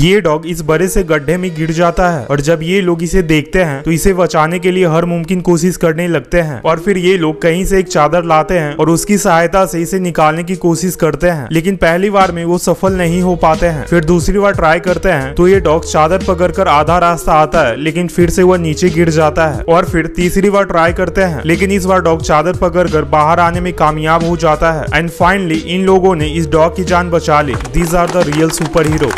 ये डॉग इस बड़े से गड्ढे में गिर जाता है और जब ये लोग इसे देखते हैं तो इसे बचाने के लिए हर मुमकिन कोशिश करने लगते हैं। और फिर ये लोग कहीं से एक चादर लाते हैं और उसकी सहायता से इसे निकालने की कोशिश करते हैं। लेकिन पहली बार में वो सफल नहीं हो पाते हैं। फिर दूसरी बार ट्राई करते हैं तो ये डॉग चादर पकड़कर आधा रास्ता आता है, लेकिन फिर से वह नीचे गिर जाता है। और फिर तीसरी बार ट्राई करते हैं, लेकिन इस बार डॉग चादर पकड़कर बाहर आने में कामयाब हो जाता है। एंड फाइनली इन लोगों ने इस डॉग की जान बचा ली। These are the real super hero